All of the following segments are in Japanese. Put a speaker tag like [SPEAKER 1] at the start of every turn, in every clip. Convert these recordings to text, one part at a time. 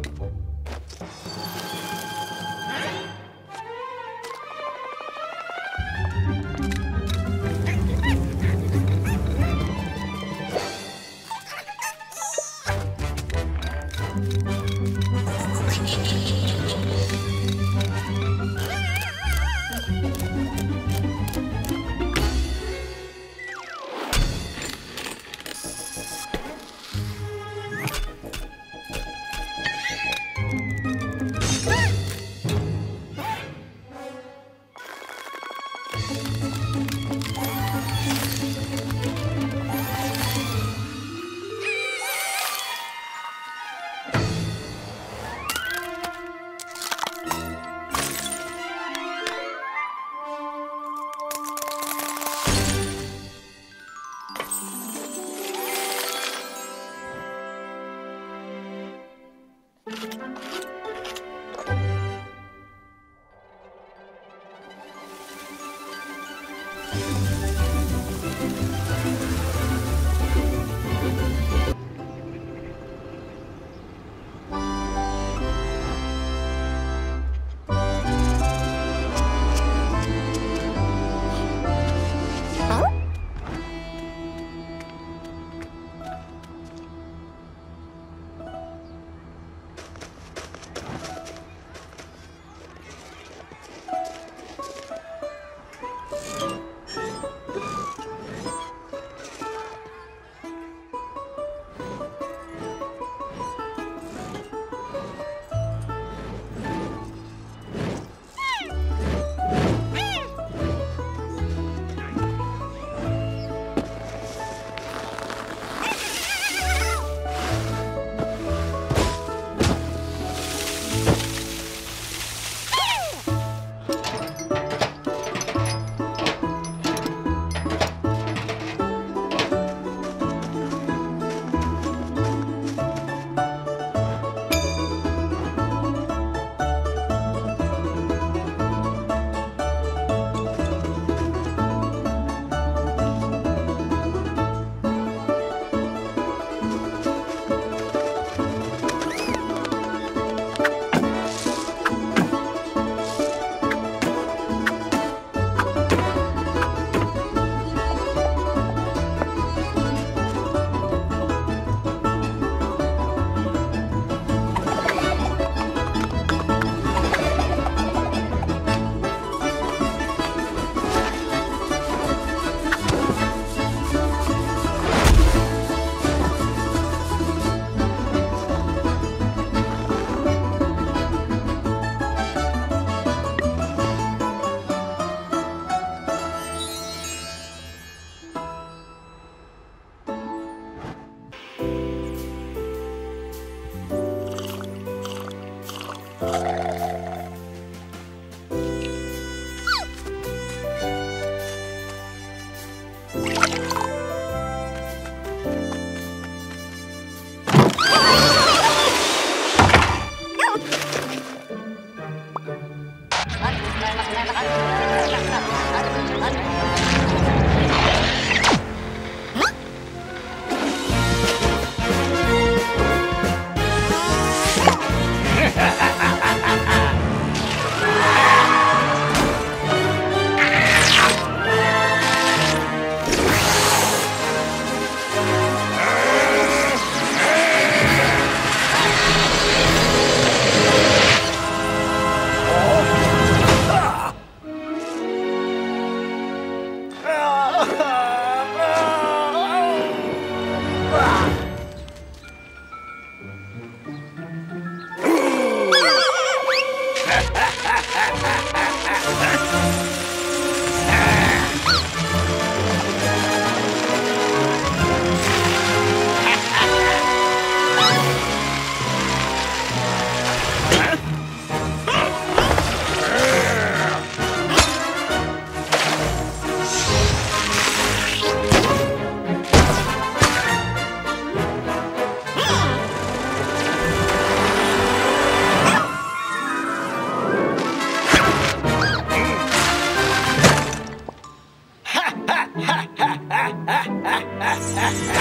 [SPEAKER 1] Thank you. Ha ha!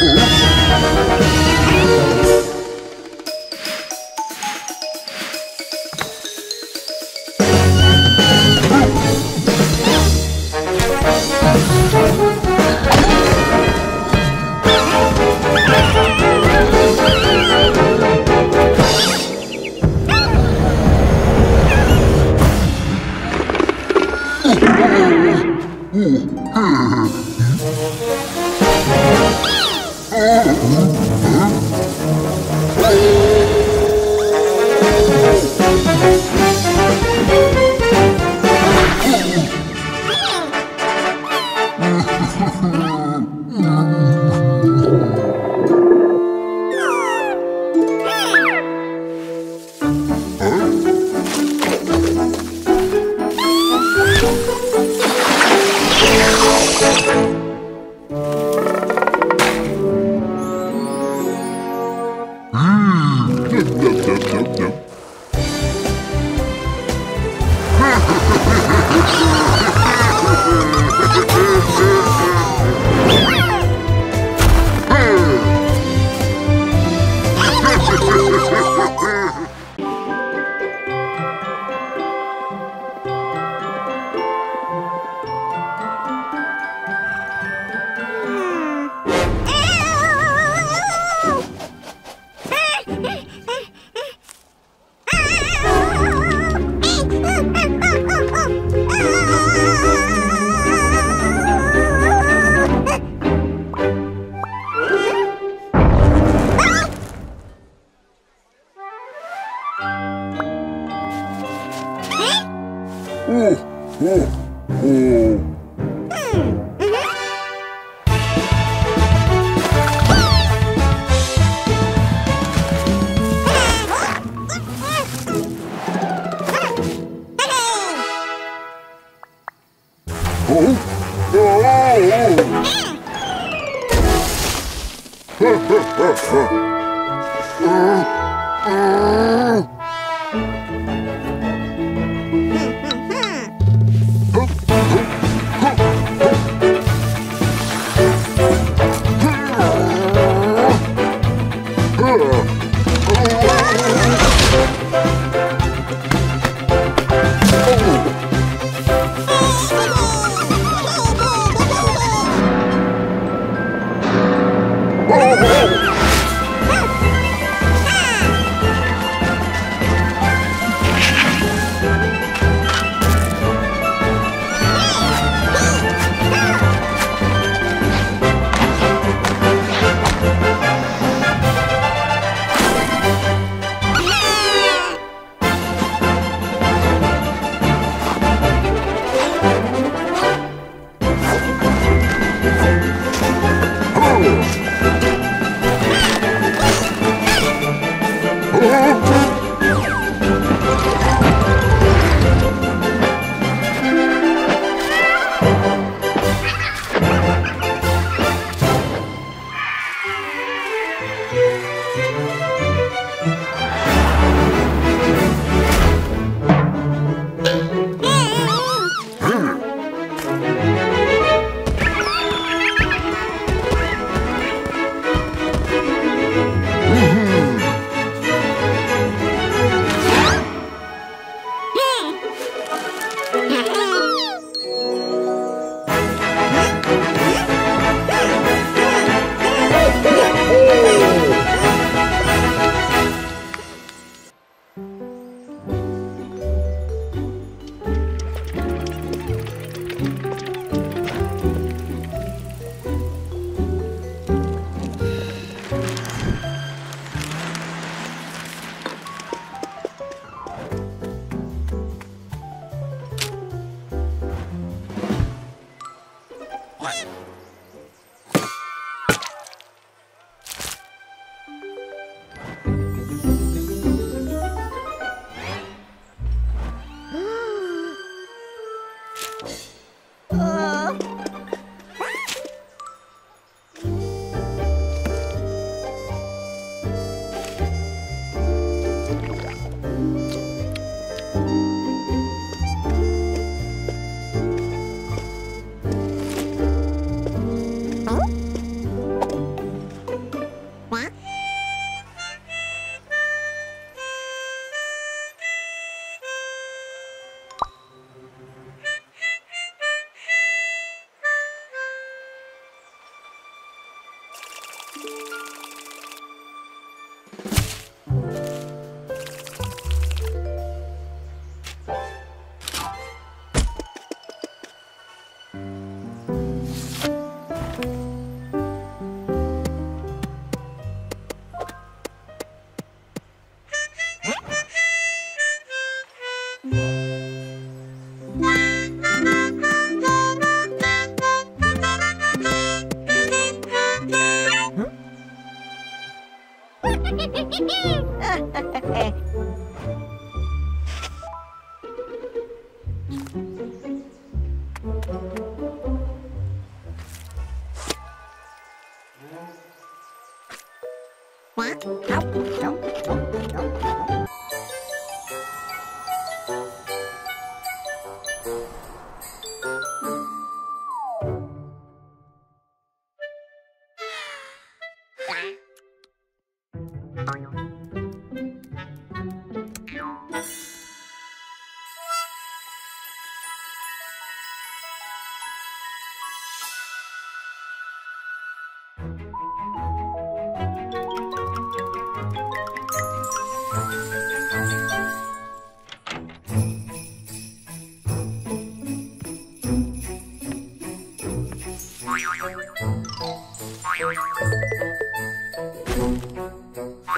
[SPEAKER 1] Uh. Oh, oh.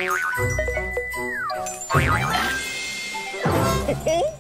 [SPEAKER 1] Ho ho!